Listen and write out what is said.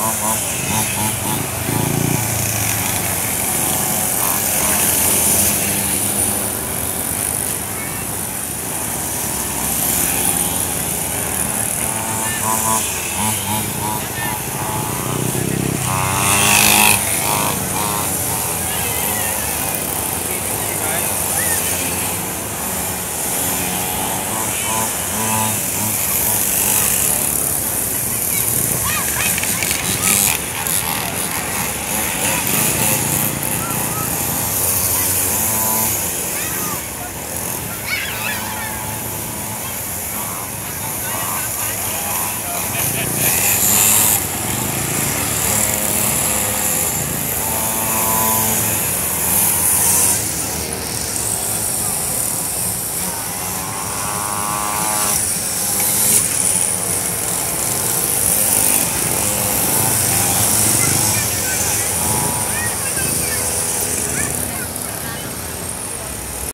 Oh, oh, oh.